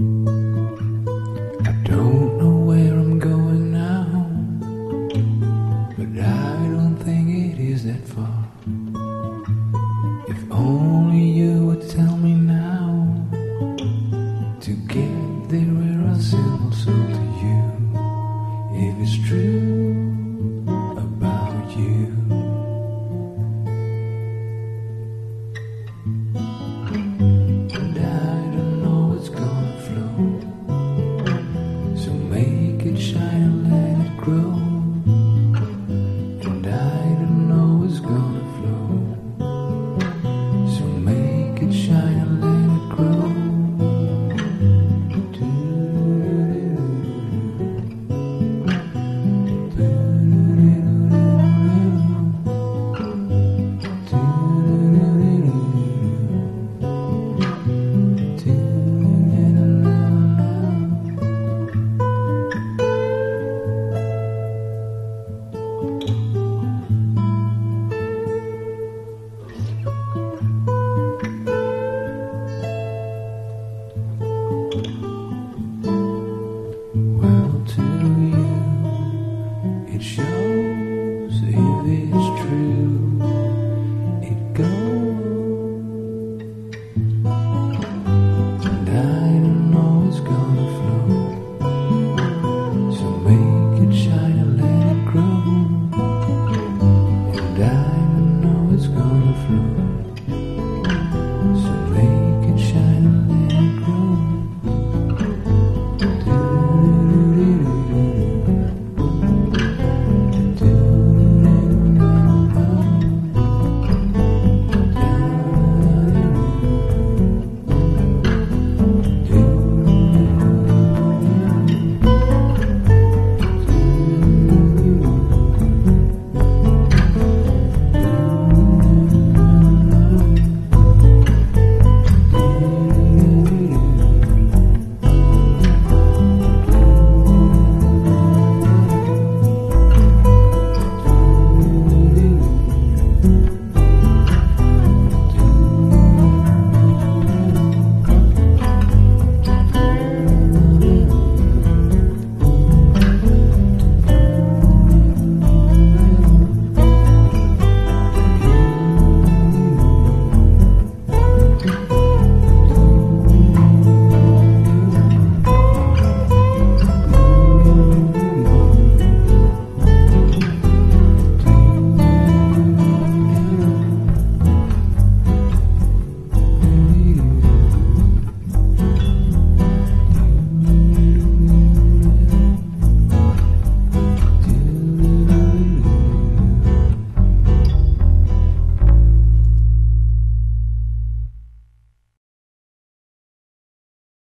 I could show.